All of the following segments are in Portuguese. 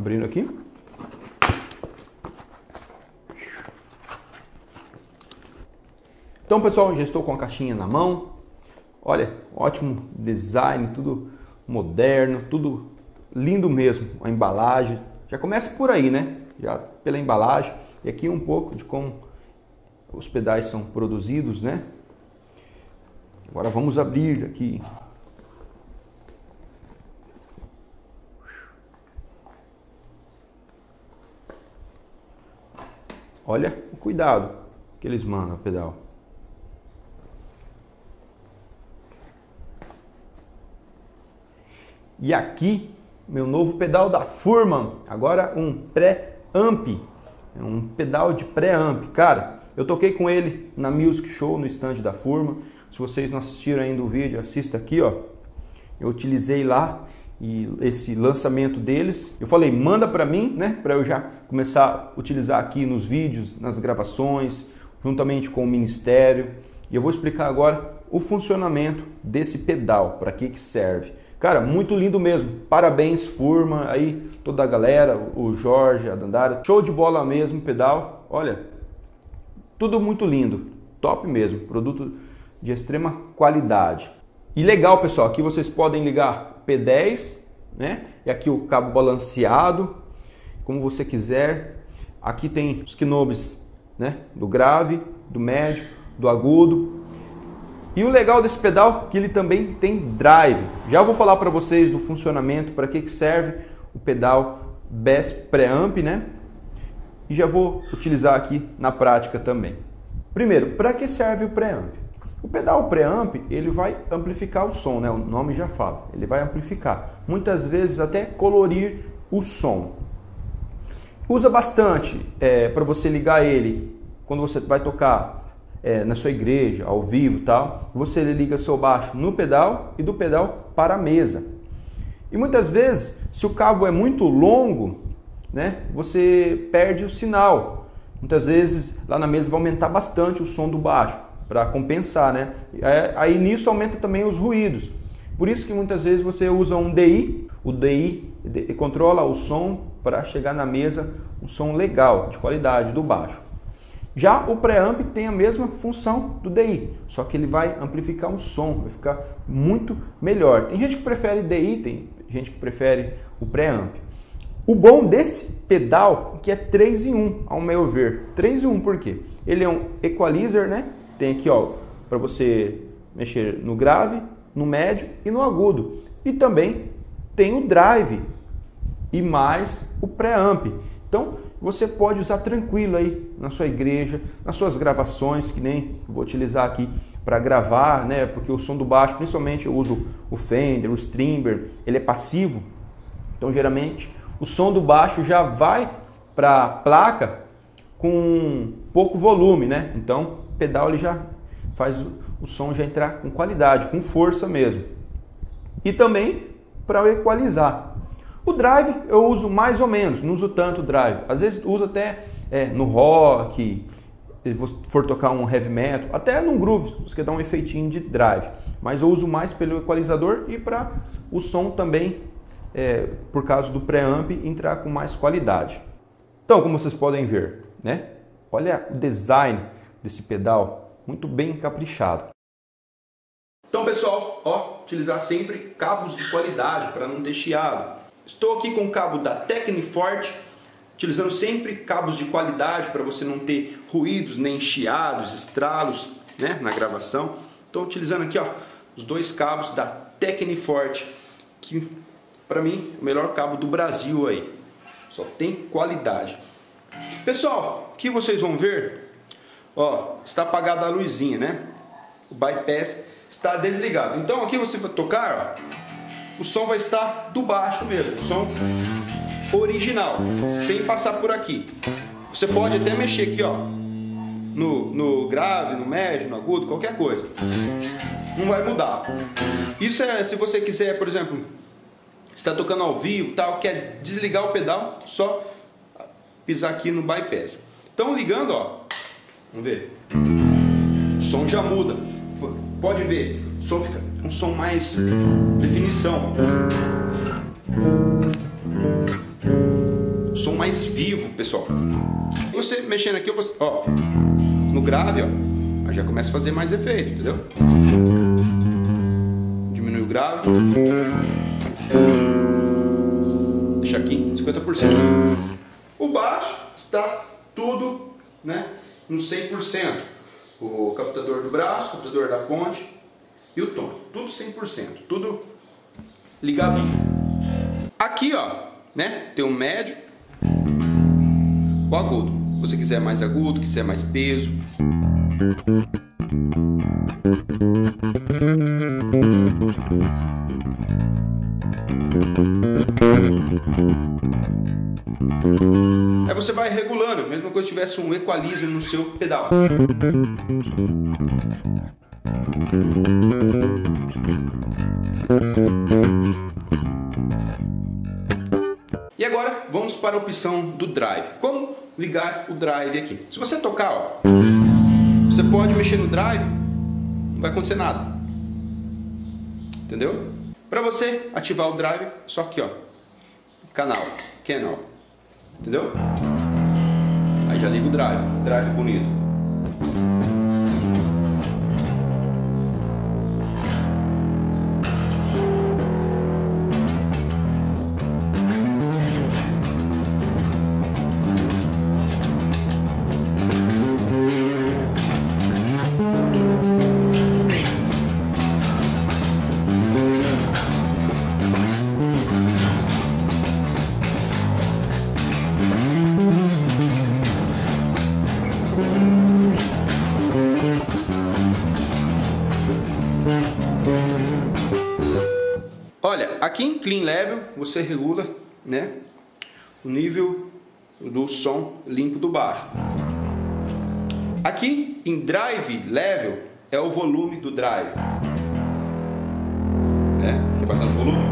Abrindo aqui. Então, pessoal, já estou com a caixinha na mão. Olha, ótimo design, tudo moderno, tudo lindo mesmo. A embalagem. Já começa por aí, né? Já pela embalagem. E aqui um pouco de como os pedais são produzidos, né? Agora vamos abrir aqui. Olha o cuidado que eles mandam, pedal. E aqui, meu novo pedal da Furman, agora um pré-amp, é um pedal de pré-amp. Cara, eu toquei com ele na Music Show, no stand da Furman. Se vocês não assistiram ainda o vídeo, assista aqui, ó. Eu utilizei lá e esse lançamento deles. Eu falei, manda para mim, né, para eu já começar a utilizar aqui nos vídeos, nas gravações, juntamente com o ministério. E eu vou explicar agora o funcionamento desse pedal, para que que serve. Cara, muito lindo mesmo. Parabéns, Furma, aí toda a galera, o Jorge, a Dandara. Show de bola mesmo, pedal. Olha, tudo muito lindo. Top mesmo. Produto de extrema qualidade. E legal, pessoal, aqui vocês podem ligar P10, né? E aqui o cabo balanceado, como você quiser. Aqui tem os knobs, né? Do grave, do médio, do agudo. E o legal desse pedal é que ele também tem drive. Já vou falar para vocês do funcionamento, para que, que serve o pedal Bass Preamp, né? E já vou utilizar aqui na prática também. Primeiro, para que serve o preamp? O pedal preamp ele vai amplificar o som, né? O nome já fala. Ele vai amplificar, muitas vezes até colorir o som. Usa bastante é, para você ligar ele quando você vai tocar é, na sua igreja, ao vivo tal, você liga seu baixo no pedal e do pedal para a mesa. E muitas vezes, se o cabo é muito longo, né, você perde o sinal. Muitas vezes lá na mesa vai aumentar bastante o som do baixo para compensar, né? Aí nisso aumenta também os ruídos. Por isso que muitas vezes você usa um DI, o DI controla o som para chegar na mesa um som legal, de qualidade do baixo. Já o preamp tem a mesma função do DI, só que ele vai amplificar o som, vai ficar muito melhor. Tem gente que prefere DI, tem gente que prefere o preamp. O bom desse pedal é que é 3 em 1, ao meu ver. 3 em 1 por quê? Ele é um equalizer, né? Tem aqui, ó, para você mexer no grave, no médio e no agudo. E também tem o drive e mais o preamp. Então, você pode usar tranquilo aí na sua igreja, nas suas gravações, que nem vou utilizar aqui para gravar, né? Porque o som do baixo, principalmente eu uso o Fender, o Strimber, ele é passivo. Então, geralmente, o som do baixo já vai para a placa com pouco volume, né? Então, pedal ele já faz o som já entrar com qualidade, com força mesmo. E também para equalizar. O drive eu uso mais ou menos, não uso tanto drive. Às vezes uso até é, no rock, se for tocar um heavy metal, até num groove, você dar um efeitinho de drive. Mas eu uso mais pelo equalizador e para o som também, é, por causa do preamp, entrar com mais qualidade. Então, como vocês podem ver, né? Olha o design desse pedal, muito bem caprichado. Então, pessoal, ó, utilizar sempre cabos de qualidade para não ter chiado. Estou aqui com o cabo da Tecniforte, utilizando sempre cabos de qualidade para você não ter ruídos, nem chiados, estralos né, na gravação. Estou utilizando aqui ó, os dois cabos da Tecniforte, que para mim é o melhor cabo do Brasil aí. Só tem qualidade. Pessoal, aqui vocês vão ver, ó, está apagada a luzinha, né? O bypass está desligado. Então aqui você vai tocar, ó, o som vai estar do baixo mesmo, o som original, sem passar por aqui. Você pode até mexer aqui, ó, no, no grave, no médio, no agudo, qualquer coisa. Não vai mudar. Isso é se você quiser, por exemplo, está tocando ao vivo, tal, quer desligar o pedal, só pisar aqui no bypass. Então ligando, ó, vamos ver. O som já muda. Pode ver, o som fica um som mais definição. som mais vivo, pessoal. Você mexendo aqui, ó, no grave, ó, aí já começa a fazer mais efeito, entendeu? Diminui o grave. Deixa aqui 50%. O baixo está tudo, né, no 100%. O captador do braço, o captador da ponte e o tom, tudo 100%, tudo ligadinho. Aqui, ó, né, tem o médio, o agudo. Se você quiser mais agudo, quiser mais peso. Aí você vai regulando, mesmo que tivesse um equalizer no seu pedal. E agora vamos para a opção do drive. Como ligar o drive aqui? Se você tocar, ó, você pode mexer no drive, não vai acontecer nada. Entendeu? Para você ativar o drive, só aqui, ó, canal, canal, entendeu? Aí já liga o drive, drive bonito. Aqui em Clean Level você regula né, o nível do som limpo do baixo. Aqui em Drive Level é o volume do drive. Né? Quer bastante volume?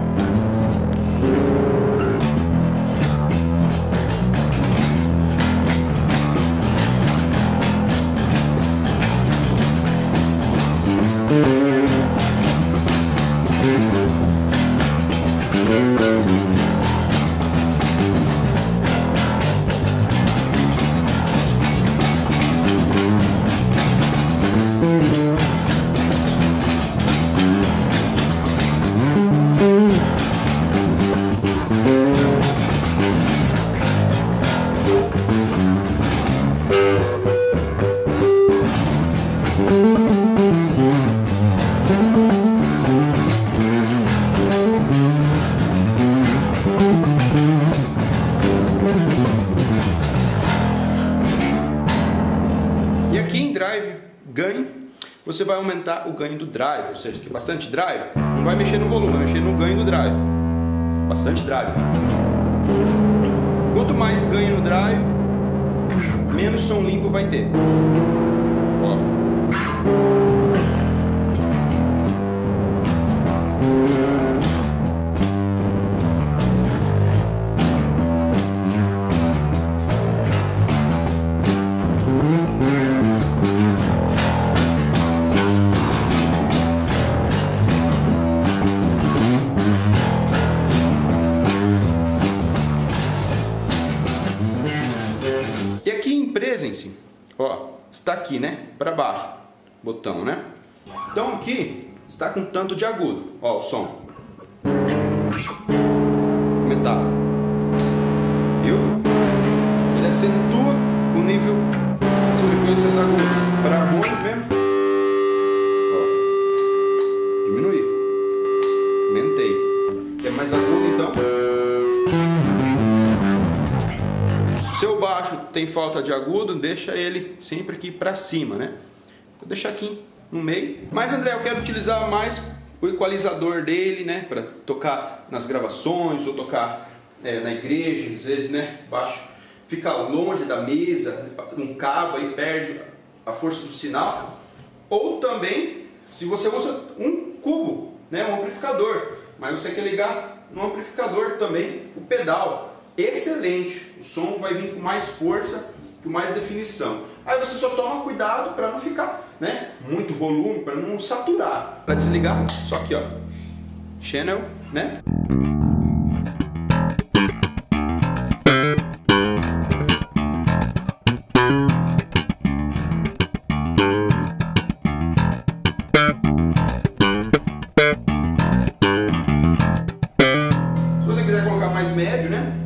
Aqui em drive ganho, você vai aumentar o ganho do drive, ou seja, que bastante drive, não vai mexer no volume, vai mexer no ganho do drive. Bastante drive. Quanto mais ganho no drive, menos som limpo vai ter. Ó. botão, né? Então aqui está com tanto de agudo, ó, o som. Aumentar. Viu? Ele acentua o nível das frequências agudas. Para harmônico mesmo. Ó, diminuir. Aumentei. Quer mais agudo então? Seu baixo tem falta de agudo, deixa ele sempre aqui para cima, né? Vou deixar aqui no meio. Mas André, eu quero utilizar mais o equalizador dele, né? Para tocar nas gravações ou tocar é, na igreja, às vezes, né? Baixo fica longe da mesa, um cabo aí perde a força do sinal. Ou também, se você usa um cubo, né? Um amplificador, mas você quer ligar no amplificador também o pedal excelente. O som vai vir com mais força, com mais definição. Aí você só toma cuidado para não ficar né, muito volume, para não saturar. Para desligar, só aqui ó, channel, né? mais médio, né?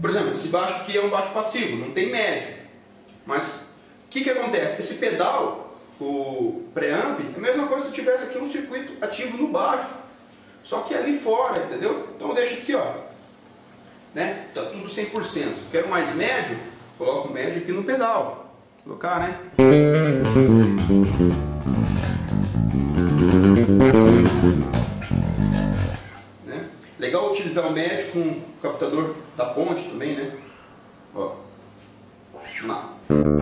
Por exemplo, esse baixo aqui é um baixo passivo, não tem médio. Mas que, que acontece? Esse pedal, o preamp, é a mesma coisa se eu tivesse aqui um circuito ativo no baixo. Só que ali fora, entendeu? Então eu deixo aqui, ó. Né? Tá tudo 100%. Quero mais médio? Coloco o médio aqui no pedal. Vou colocar, né? né? Legal utilizar o médio com o captador da ponte também, né? Ó. Vamos lá.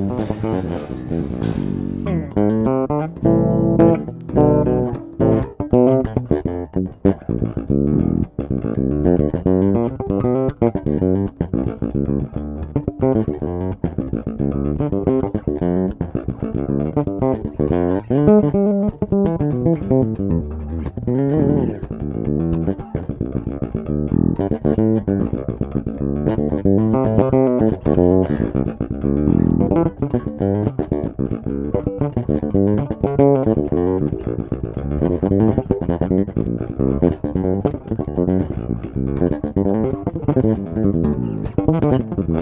Então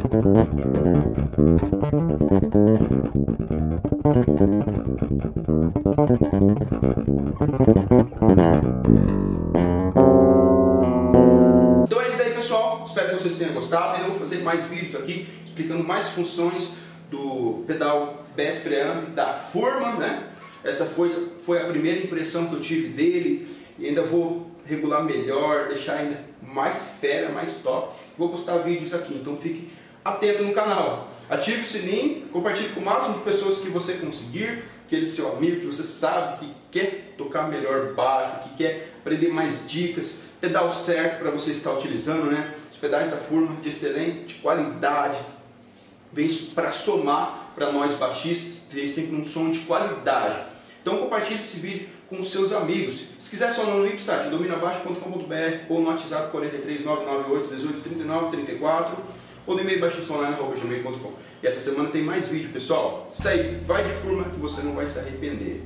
é isso aí pessoal, espero que vocês tenham gostado. Eu vou fazer mais vídeos aqui explicando mais funções do pedal Bass Preamp da Furman, né? Essa foi, foi a primeira impressão que eu tive dele e ainda vou regular melhor, deixar ainda mais fera, mais top. Vou postar vídeos aqui, então fique atento no canal. Ative o sininho, compartilhe com o máximo de pessoas que você conseguir, aquele seu amigo que você sabe que quer tocar melhor baixo, que quer aprender mais dicas, pedal certo para você estar utilizando, né? Os pedais da Furman de excelente qualidade, vem para somar para nós baixistas, ter sempre um som de qualidade. Então compartilhe esse vídeo com os seus amigos. Se quiser só no website dominabaixo.com.br ou no WhatsApp 43 998 18 39 34 ou no e-mail baixistonline.gmail.com. E essa semana tem mais vídeo, pessoal. Isso aí, vai de Furman que você não vai se arrepender.